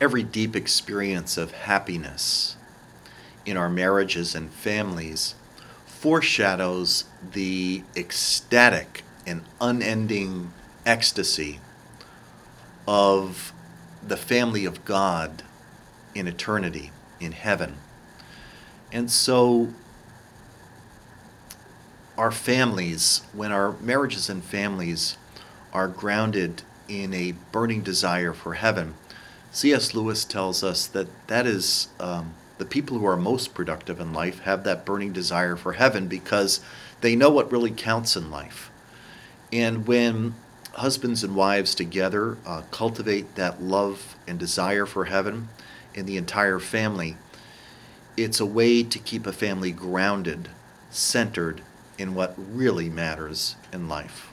every deep experience of happiness in our marriages and families foreshadows the ecstatic and unending ecstasy of the family of God in eternity, in heaven. And so, our families, when our marriages and families are grounded in a burning desire for heaven, C.S. Lewis tells us that that is um, the people who are most productive in life have that burning desire for heaven because they know what really counts in life. And when husbands and wives together uh, cultivate that love and desire for heaven in the entire family, it's a way to keep a family grounded, centered in what really matters in life.